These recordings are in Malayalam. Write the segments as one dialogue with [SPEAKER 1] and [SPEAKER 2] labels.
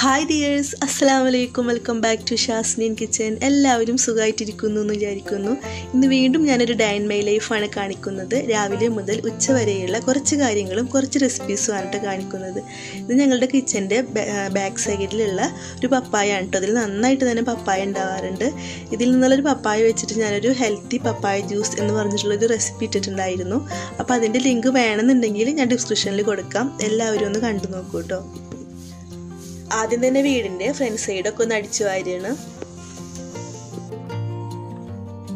[SPEAKER 1] ഹായ് ഡിയേഴ്സ് അസ്സാം വലൈക്കും welcome back to Shazneen kitchen എല്ലാവരും സുഖമായിട്ടിരിക്കുന്നു എന്ന് വിചാരിക്കുന്നു. ഇന്ന് വീണ്ടും ഞാനൊരു ഡയൻ മൈ ലൈഫാണ് കാണിക്കുന്നത്. രാവിലെ മുതൽ ഉച്ച വരെയുള്ള കുറച്ച് കാര്യങ്ങളും കുറച്ച് റെസിപ്പീസുമാണ് കേട്ടോ കാണിക്കുന്നത്. ഇത് ഞങ്ങളുടെ കിച്ചന്റെ ബാക്ക് സൈഡിലുള്ള ഒരു പപ്പായ ആണ് കേട്ടോ അതിൽ നന്നായിട്ട് തന്നെ പപ്പായ ഉണ്ടാവാറുണ്ട്. ഇതിൽ നിന്നുള്ളൊരു പപ്പായ വെച്ചിട്ട് ഞാനൊരു ഹെൽത്തി പപ്പായ ജ്യൂസ് എന്ന് പറഞ്ഞിട്ടുള്ളൊരു റെസിപ്പി ഇട്ടിട്ടുണ്ടായിരുന്നു. അപ്പോൾ അതിന്റെ ലിങ്ക് വേണമെന്നുണ്ടെങ്കിൽ ഞാൻ ഡിസ്ക്രിപ്ഷനിൽ കൊടുക്കാം. എല്ലാവരും ഒന്ന് കണ്ടു നോക്കൂ കേട്ടോ ആദ്യം തന്നെ വീടിന്റെ ഫ്രണ്ട് സൈഡൊക്കെ ഒന്ന് അടിച്ചു വാരിയാണ്.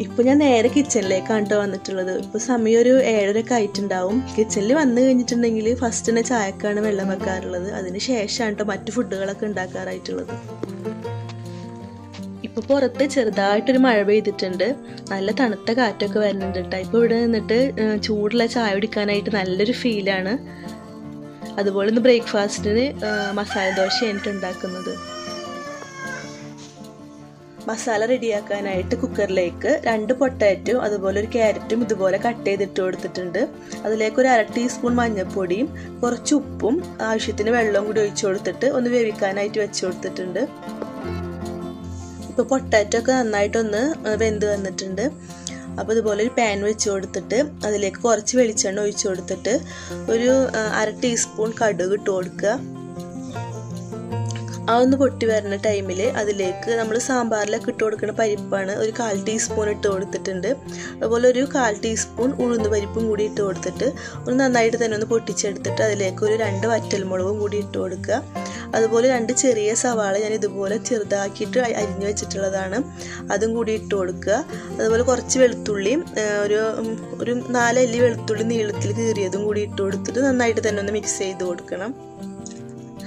[SPEAKER 1] ഇപ്പോൾ ഞാൻ നേരെ കിച്ചണിലേക്കാണ് കേട്ടോ വന്നിട്ടുള്ളത്. ഇപ്പോൾ സമയം ഒരു ഏഴരക്കെ ആയിട്ടുണ്ടാവും. കിച്ചണിൽ വന്നു കഴിഞ്ഞിട്ടുണ്ടെങ്കിൽ ഫസ്റ്റ് തന്നെ ചായക്കാണ് വെള്ളം വെക്കാറുള്ളത്. അതിന് ശേഷമാണ് കേട്ടോ മറ്റു ഫുഡുകളൊക്കെ ഉണ്ടാക്കാറായിട്ടുള്ളത്. ഇപ്പോൾ പുറത്ത് ചെറുതായിട്ടൊരു മഴ പെയ്തിട്ടുണ്ട്. നല്ല തണുത്ത കാറ്റൊക്കെ വരുന്നുണ്ട് കേട്ടോ ഇപ്പോൾ ഇവിടെ നിന്നിട്ട് ചൂടുള്ള ചായ കുടിക്കാനായിട്ട് നല്ലൊരു ഫീലാണ് അതുപോലെ ഇന്ന് ബ്രേക്ക്ഫാസ്റ്റിന് മസാല ദോശയാണ് ഉണ്ടാക്കുന്നത്. മസാല റെഡിയാക്കാനായിട്ട് കുക്കറിലേക്ക് രണ്ട് പൊട്ടാറ്റും അതുപോലെ ഒരു ക്യാരറ്റും ഇതുപോലെ കട്ട് ചെയ്തിട്ട് കൊടുത്തിട്ടുണ്ട്. അതിലേക്ക് ഒരു അര ടീസ്പൂൺ മഞ്ഞൾപ്പൊടിയും കുറച്ച് ഉപ്പും ആവശ്യത്തിന് വെള്ളവും കൂടി ഒഴിച്ചു കൊടുത്തിട്ട് ഒന്ന് വേവിക്കാനായിട്ട് വെച്ച് കൊടുത്തിട്ടുണ്ട്. ഇപ്പോൾ പൊട്ടാറ്റോ ഒക്കെ നന്നായിട്ടൊന്ന് വെന്ത് വന്നിട്ടുണ്ട്. അപ്പോൾ ഇതുപോലെ ഒരു പാൻ വെച്ച് കൊടുത്തിട്ട് അതിലേക്ക് കുറച്ച് വെളിച്ചെണ്ണ ഒഴിച്ചു കൊടുത്തിട്ട് ഒരു അര ടീസ്പൂൺ കടുക് ഇട്ട് കൊടുക്കുക. ആ ഒന്ന് പൊട്ടി വരുന്ന ടൈമിൽ അതിലേക്ക് നമ്മൾ സാമ്പാറിലൊക്കെ ഇട്ട് കൊടുക്കുന്ന പരിപ്പാണ് ഒരു കാൽ ടീസ്പൂൺ ഇട്ട് കൊടുത്തിട്ടുണ്ട്. അതുപോലെ ഒരു കാൽ ടീസ്പൂൺ ഉഴുന്ന് പരിപ്പും കൂടി ഇട്ട് കൊടുത്തിട്ട് ഒന്ന് നന്നായിട്ട് തന്നെ ഒന്ന് പൊട്ടിച്ചെടുത്തിട്ട് അതിലേക്ക് ഒരു രണ്ട് വറ്റൽമുളകും കൂടി ഇട്ട് കൊടുക്കുക. അതുപോലെ രണ്ട് ചെറിയ സവാള ഞാൻ ഇതുപോലെ ചെറുതാക്കിയിട്ട് അരിഞ്ഞു വെച്ചിട്ടുള്ളതാണ്. അതും കൂടി ഇട്ട് കൊടുക്കുക. അതുപോലെ കുറച്ച് വെളുത്തുള്ളിയും ഒരു ഒരു നാലല്ലി വെളുത്തുള്ളി നീളത്തിൽ കീറിയതും കൂടി ഇട്ട് കൊടുത്തിട്ട് നന്നായിട്ട് തന്നെ ഒന്ന് മിക്സ് ചെയ്ത് കൊടുക്കണം.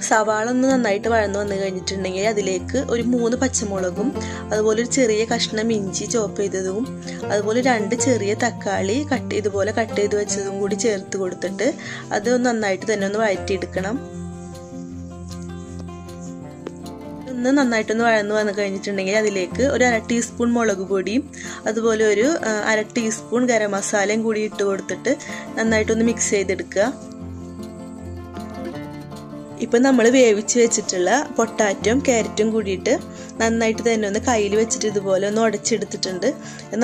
[SPEAKER 1] സവാള ഒന്ന് നന്നായിട്ട് വഴന്നു വന്നു കഴിഞ്ഞിട്ടുണ്ടെങ്കിൽ അതിലേക്ക് ഒരു മൂന്ന് പച്ചമുളകും അതുപോലെ ഒരു ചെറിയ കഷ്ണം ഇഞ്ചി ചോപ്പ് ചെയ്തതും അതുപോലെ രണ്ട് ചെറിയ തക്കാളി കട്ട് ഇതുപോലെ കട്ട് ചെയ്ത് വെച്ചതും കൂടി ചേർത്ത് കൊടുത്തിട്ട് അത് നന്നായിട്ട് തന്നെ ഒന്ന് വഴറ്റിയെടുക്കണം. ഒന്ന് നന്നായിട്ടൊന്ന് വഴന്ന് വന്നു കഴിഞ്ഞിട്ടുണ്ടെങ്കിൽ അതിലേക്ക് ഒരു അര ടീസ്പൂൺ മുളക് പൊടിയും അതുപോലെ ഒരു അര ടീസ്പൂൺ ഗരം മസാലയും കൂടി ഇട്ട് കൊടുത്തിട്ട് നന്നായിട്ടൊന്ന് മിക്സ് ചെയ്തെടുക്കുക. ഇപ്പം നമ്മൾ വേവിച്ച് വെച്ചിട്ടുള്ള പൊട്ടാറ്റും ക്യാരറ്റും കൂടിയിട്ട് നന്നായിട്ട് തന്നെ ഒന്ന് കയ്യിൽ വെച്ചിട്ട് ഇതുപോലെ ഒന്ന് ഉടച്ചെടുത്തിട്ടുണ്ട്.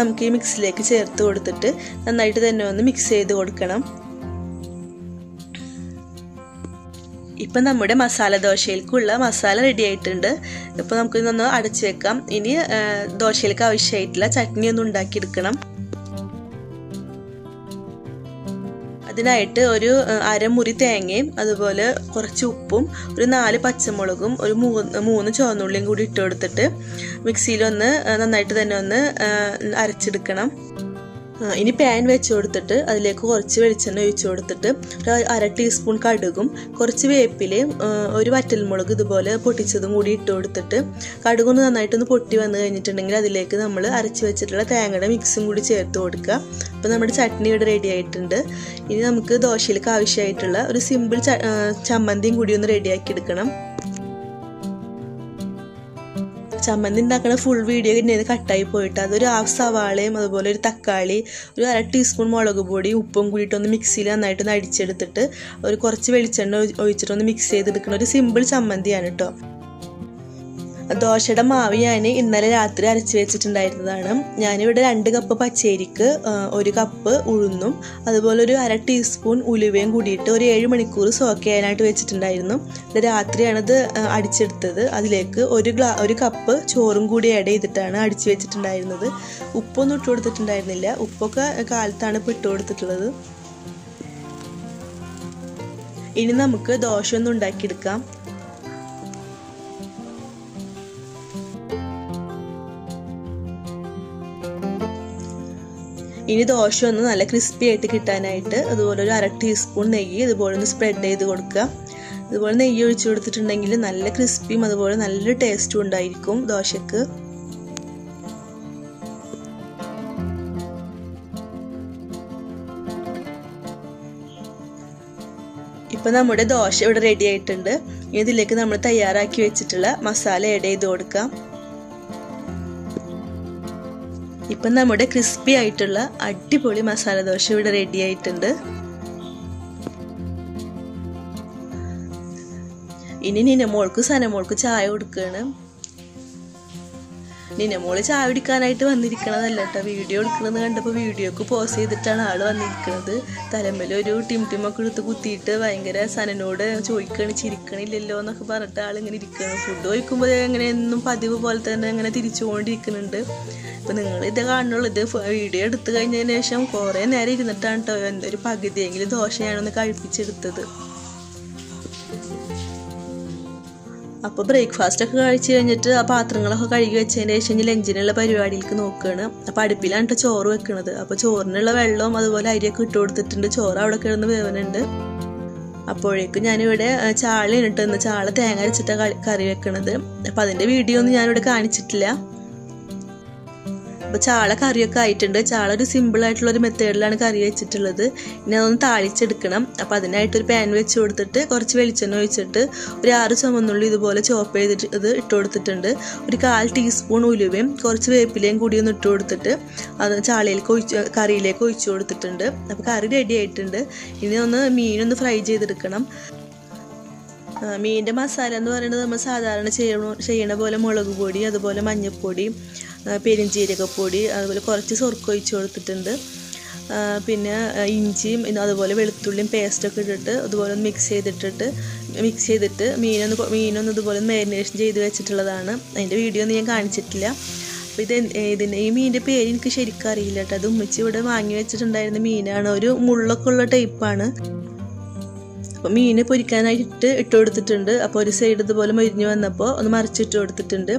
[SPEAKER 1] നമുക്ക് ഈ മിക്സിലേക്ക് ചേർത്ത് കൊടുത്തിട്ട് നന്നായിട്ട് തന്നെ ഒന്ന് മിക്സ് ചെയ്ത് കൊടുക്കണം. ഇപ്പം നമ്മുടെ മസാല ദോശയിലേക്കുള്ള മസാല റെഡി ആയിട്ടുണ്ട്. ഇപ്പം നമുക്ക് ഇതൊന്ന് അടച്ചു വെക്കാം ഇനി ദോശയിലേക്ക് ആവശ്യമായിട്ടുള്ള ചട്നി ഒന്ന് ഉണ്ടാക്കിയെടുക്കണം. അതിനായിട്ട് ഒരു അരമുറി തേങ്ങയും അതുപോലെ കുറച്ച് ഉപ്പും ഒരു നാല് പച്ചമുളകും ഒരു മൂന്ന് മൂന്ന് ചുവന്നുള്ളിയും കൂടി ഇട്ട് കൊടുത്തിട്ട് മിക്സിയിലൊന്ന് നന്നായിട്ട് തന്നെ ഒന്ന് അരച്ചെടുക്കണം. ഇനി പാൻ വെച്ച് കൊടുത്തിട്ട് അതിലേക്ക് കുറച്ച് വെളിച്ചെണ്ണ ഒഴിച്ചു കൊടുത്തിട്ട് ഒരു അര ടീസ്പൂൺ കടുകും കുറച്ച് വേപ്പിലയും ഒരു വറ്റൽമുളക് ഇതുപോലെ പൊട്ടിച്ചതും കൂടി ഇട്ട് കൊടുത്തിട്ട് കടുകൊന്ന് നന്നായിട്ടൊന്ന് പൊട്ടി വന്നു കഴിഞ്ഞിട്ടുണ്ടെങ്കിൽ അതിലേക്ക് നമ്മൾ അരച്ച് വെച്ചിട്ടുള്ള തേങ്ങയുടെ മിക്സും കൂടി ചേർത്ത് കൊടുക്കുക. അപ്പോൾ നമ്മുടെ ചട്നി ഇവിടെ റെഡി ആയിട്ടുണ്ട്. ഇനി നമുക്ക് ദോശയിലേക്ക് ആവശ്യമായിട്ടുള്ള ഒരു സിമ്പിൾ ചമ്മന്തിയും കൂടി ഒന്ന് റെഡിയാക്കി എടുക്കണം. ചമ്മന്തി ഉണ്ടാക്കുന്ന ഫുൾ വീഡിയോ കിട്ടിയത് കട്ടായി പോയിട്ട്. അതൊരു ഹാഫ് സവാളയും അതുപോലെ ഒരു തക്കാളി ഒരു അര ടീസ്പൂൺ മുളക് പൊടി ഉപ്പും കൂടിയിട്ടൊന്ന് മിക്സിയിൽ നന്നായിട്ടൊന്ന് അടിച്ചെടുത്തിട്ട് ഒരു കുറച്ച് വെളിച്ചെണ്ണ ഒഴിച്ചിട്ടൊന്ന് മിക്സ് ചെയ്തെടുക്കുന്ന ഒരു സിമ്പിൾ ചമ്മന്തിയാണ് കേട്ടോ ദോശയുടെ മാവ് ഞാൻ ഇന്നലെ രാത്രി അരച്ച് വെച്ചിട്ടുണ്ടായിരുന്നതാണ്. ഞാനിവിടെ രണ്ട് കപ്പ് പച്ചരിക്ക് ഒരു കപ്പ് ഉഴുന്നും അതുപോലെ ഒരു അര ടീസ്പൂൺ ഉലുവയും കൂടിയിട്ട് ഒരു ഏഴ് മണിക്കൂർ സോക്ക് ചെയ്യാനായിട്ട് വെച്ചിട്ടുണ്ടായിരുന്നു. രാത്രിയാണിത് അടിച്ചെടുത്തത്. അതിലേക്ക് ഒരു ഗ്ലാ ഒരു കപ്പ് ചോറും കൂടി ആഡ് ചെയ്തിട്ടാണ് അടിച്ച് വെച്ചിട്ടുണ്ടായിരുന്നത്. ഉപ്പൊന്നും ഇട്ട് കൊടുത്തിട്ടുണ്ടായിരുന്നില്ല. ഉപ്പൊക്കെ കാലത്താണ് ഇപ്പോൾ ഇട്ട് കൊടുത്തിട്ടുള്ളത്. ഇനി നമുക്ക് ദോശ ഒന്ന് ഉണ്ടാക്കിയെടുക്കാം. ഇനി ദോശ ഒന്ന് നല്ല ക്രിസ്പി ആയിട്ട് കിട്ടാനായിട്ട് അതുപോലെ ഒരു അര ടീസ്പൂൺ നെയ്യ് ഇതുപോലെ ഒന്ന് സ്പ്രെഡ് ചെയ്ത് കൊടുക്കുക. ഇതുപോലെ നെയ്യ് ഒഴിച്ചു കൊടുത്തിട്ടുണ്ടെങ്കിൽ നല്ല ക്രിസ്പിയും അതുപോലെ നല്ല ടേസ്റ്റും ഉണ്ടായിരിക്കും ദോശക്ക്. ഇപ്പം നമ്മുടെ ദോശ ഇവിടെ റെഡി ആയിട്ടുണ്ട്. ഇതിലേക്ക് നമ്മൾ തയ്യാറാക്കി വെച്ചിട്ടുള്ള മസാല ആഡ് ചെയ്ത് കൊടുക്കാം. ഇപ്പം നമ്മുടെ ക്രിസ്പി ആയിട്ടുള്ള അടിപൊളി മസാല ദോശ ഇവിടെ റെഡി ആയിട്ടുണ്ട്. ഇനി നിനമോൾക്ക് സനമോൾക്ക് ചായ കൊടുക്കുകയാണ് നിനമോൾ ചായ കുടിക്കാനായിട്ട് വന്നിരിക്കണതല്ല കേട്ടോ വീഡിയോ എടുക്കണമെന്ന് കണ്ടപ്പോൾ വീഡിയോക്ക് പോസ് ചെയ്തിട്ടാണ് ആൾ വന്നിരിക്കുന്നത് തലമ്മൽ ഒരു ടിം ടിമൊക്കെ എടുത്ത് കുത്തിയിട്ട് ഭയങ്കര സനനോട് ചോദിക്കണ ചിരിക്കണില്ലല്ലോ എന്നൊക്കെ പറഞ്ഞിട്ട് ആൾ ഇങ്ങനെ ഇരിക്കണം. ഫുഡ് കഴിക്കുമ്പോൾ അങ്ങനെ എന്നും പതിവ് പോലെ തന്നെ അങ്ങനെ തിരിച്ചുകൊണ്ടിരിക്കുന്നുണ്ട് ഇപ്പം നിങ്ങൾ ഇത് കാണുള്ളൂ ഇത് വീഡിയോ എടുത്തു കഴിഞ്ഞതിന് ശേഷം കുറേ നേരം ഇരുന്നിട്ടാണ് കേട്ടോ എന്തൊരു പകുതിയെങ്കിലും ദോശയാണൊന്ന് കഴിപ്പിച്ചെടുത്തത്. അപ്പോൾ ബ്രേക്ക്ഫാസ്റ്റ് ഒക്കെ കഴിച്ച് കഴിഞ്ഞിട്ട് ആ പാത്രങ്ങളൊക്കെ കഴുകി വെച്ചതിന് ശേഷം ഇനി ലഞ്ചിനുള്ള പരിപാടിയിലേക്ക് നോക്കുകയാണ് അപ്പോൾ അടുപ്പിലാണ് കേട്ടോ ചോറ് വെക്കുന്നത് അപ്പോൾ ചോറിനുള്ള വെള്ളവും അതുപോലെ അരിയൊക്കെ ഇട്ട് കൊടുത്തിട്ടുണ്ട്. ചോറ് അവിടെ കിടന്ന് വേവനുണ്ട് അപ്പോഴേക്കും ഞാനിവിടെ ചാളയാണ് ഇട്ടെന്ന് ചാള തേങ്ങ അരച്ചിട്ടാണ് കറി വെക്കണത്. അപ്പോൾ അതിന്റെ വീഡിയോ ഒന്നും ഞാനിവിടെ കാണിച്ചിട്ടില്ല. അപ്പോൾ ചാള കറിയൊക്കെ ആയിട്ടുണ്ട്. ചാള ഒരു സിമ്പിൾ ആയിട്ടുള്ള ഒരു മെത്തേഡിലാണ് കറി വെച്ചിട്ടുള്ളത്. ഇനി അതൊന്ന് താളിച്ചെടുക്കണം. അപ്പോൾ അതിനായിട്ട് ഒരു പാൻ വെച്ച് കൊടുത്തിട്ട് കുറച്ച് വെളിച്ചെണ്ണ ഒഴിച്ചിട്ട് ഒരു ആറ് ചുമന്നുള്ളി ഇതുപോലെ ചോപ്പ് ചെയ്തിട്ട് ഇത് ഇട്ട് കൊടുത്തിട്ടുണ്ട്. ഒരു കാൽ ടീസ്പൂൺ ഉലുവയും കുറച്ച് വേപ്പിലയും കൂടി ഒന്ന് ഇട്ട് കൊടുത്തിട്ട് അത് ചാളയിലേക്ക് ഒഴിച്ച് കറിയിലേക്ക് ഒഴിച്ചു കൊടുത്തിട്ടുണ്ട്. അപ്പോൾ കറി റെഡി ആയിട്ടുണ്ട്. ഇനി ഒന്ന് മീനൊന്ന് ഫ്രൈ ചെയ്തെടുക്കണം. മീനിന്റെ മസാല എന്ന് പറയുന്നത് നമ്മൾ സാധാരണ ചെയ്യണ ചെയ്യണ പോലെ മുളക് പൊടി അതുപോലെ മഞ്ഞൾപ്പൊടി പെരിഞ്ചീരകപ്പൊടി അതുപോലെ കുറച്ച് സ്വർക്ക് ഒഴിച്ച് കൊടുത്തിട്ടുണ്ട്. പിന്നെ ഇഞ്ചിയും അതുപോലെ വെളുത്തുള്ളിയും പേസ്റ്റൊക്കെ ഇട്ടിട്ട് അതുപോലെ ഒന്ന് മിക്സ് ചെയ്തിട്ടിട്ട് മിക്സ് ചെയ്തിട്ട് മീനൊന്ന് മീനൊന്ന് ഇതുപോലെ മാരിനേഷൻ ചെയ്ത് വെച്ചിട്ടുള്ളതാണ്. അതിന്റെ വീഡിയോ ഒന്നും ഞാൻ കാണിച്ചിട്ടില്ല. അപ്പോൾ ഇത് ഇതിന്റെ ഈ മീനിന്റെ പേര് എനിക്ക് ശരിക്കും അറിയില്ല കേട്ടോ. അത് ഉമ്മച്ചി ഇവിടെ വാങ്ങി വെച്ചിട്ടുണ്ടായിരുന്ന മീനാണ്. ഒരു മുള്ളൊക്കെ ഉള്ള ടൈപ്പാണ് അപ്പോൾ മീൻ പൊരിക്കാനായിട്ട് ഇട്ട് കൊടുത്തിട്ടുണ്ട്. അപ്പോൾ ഒരു സൈഡ് ഇതുപോലെ മരിഞ്ഞു വന്നപ്പോൾ ഒന്ന് മറിച്ചിട്ട് കൊടുത്തിട്ടുണ്ട്.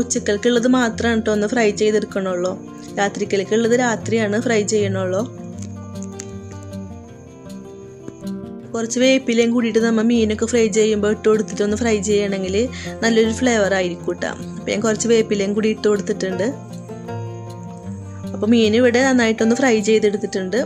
[SPEAKER 1] ഉച്ചക്കൽക്കുള്ളത് മാത്രമാണ് കേട്ടോ ഒന്ന് ഫ്രൈ ചെയ്തെടുക്കണുള്ളൂ. രാത്രിക്കലേക്കുള്ളത് രാത്രിയാണ് ഫ്രൈ ചെയ്യണുള്ളൂ. കുറച്ച് വേപ്പിലയും കൂടിയിട്ട് നമ്മൾ മീനൊക്കെ ഫ്രൈ ചെയ്യുമ്പോൾ ഇട്ട് കൊടുത്തിട്ട് ഒന്ന് ഫ്രൈ ചെയ്യണമെങ്കിൽ നല്ലൊരു ഫ്ലേവർ ആയിരിക്കും കേട്ടോ അപ്പോൾ ഞാൻ കുറച്ച് വേപ്പിലയും കൂടി ഇട്ട് കൊടുത്തിട്ടുണ്ട്. അപ്പോൾ മീൻ ഇവിടെ നന്നായിട്ടൊന്ന് ഫ്രൈ ചെയ്തെടുത്തിട്ടുണ്ട്.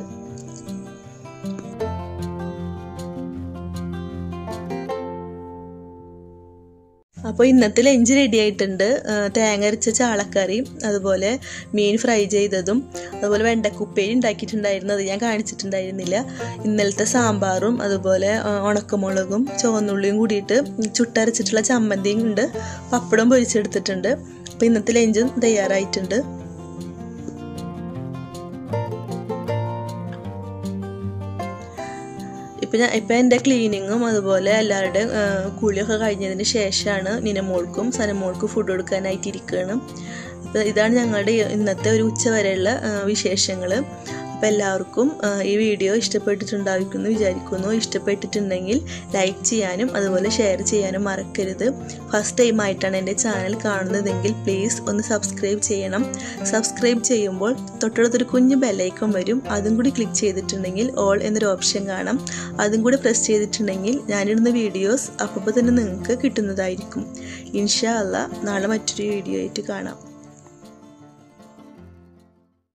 [SPEAKER 1] അപ്പോൾ ഇന്നത്തെ ലഞ്ച് റെഡി ആയിട്ടുണ്ട്. തേങ്ങ അരച്ച ചാളക്കറി അതുപോലെ മീൻ ഫ്രൈ ചെയ്തതും അതുപോലെ വെണ്ടക്കുപ്പേരി ഉണ്ടാക്കിയിട്ടുണ്ടായിരുന്നു. അത് ഞാൻ കാണിച്ചിട്ടുണ്ടായിരുന്നില്ല. ഇന്നലത്തെ സാമ്പാറും അതുപോലെ ഉണക്കമുളകും ചുവന്നുള്ളിയും കൂടിയിട്ട് ചുട്ടരച്ചിട്ടുള്ള ചമ്മന്തിയും ഉണ്ട്. പപ്പടം പൊരിച്ചെടുത്തിട്ടുണ്ട്. അപ്പോൾ ഇന്നത്തെ ലഞ്ചും തയ്യാറായിട്ടുണ്ട്. ഇപ്പം ഞാൻ ഇപ്പം എന്റെ ക്ലീനിങ്ങും അതുപോലെ എല്ലാവരുടെയും കുളിയൊക്കെ കഴിഞ്ഞതിന് ശേഷമാണ് നിനമോൾക്കും സനമോൾക്കും ഫുഡ് കൊടുക്കാനായിട്ട് അപ്പോൾ ഇതാണ് ഞങ്ങളുടെ ഇന്നത്തെ ഒരു ഉച്ച വരെയുള്ള വിശേഷങ്ങൾ അപ്പോൾ എല്ലാവർക്കും ഈ വീഡിയോ ഇഷ്ടപ്പെട്ടിട്ടുണ്ടായിരിക്കുമെന്ന് വിചാരിക്കുന്നു. ഇഷ്ടപ്പെട്ടിട്ടുണ്ടെങ്കിൽ ലൈക്ക് ചെയ്യാനും അതുപോലെ ഷെയർ ചെയ്യാനും മറക്കരുത്. ഫസ്റ്റ് ടൈം ആയിട്ടാണ് എന്റെ ചാനൽ കാണുന്നതെങ്കിൽ പ്ലീസ് ഒന്ന് സബ്സ്ക്രൈബ് ചെയ്യണം. സബ്സ്ക്രൈബ് ചെയ്യുമ്പോൾ തൊട്ടടുത്തൊരു കുഞ്ഞു ബെല്ലൈക്കൺ വരും. അതും കൂടി ക്ലിക്ക് ചെയ്തിട്ടുണ്ടെങ്കിൽ ഓൾ എന്നൊരു ഓപ്ഷൻ കാണാം. അതും കൂടി പ്രസ് ചെയ്തിട്ടുണ്ടെങ്കിൽ ഞാനിടുന്ന വീഡിയോസ് അപ്പോൾ തന്നെ നിങ്ങൾക്ക് കിട്ടുന്നതായിരിക്കും. ഇൻഷാ അല്ല നാളെ മറ്റൊരു വീഡിയോ ആയിട്ട് കാണാം.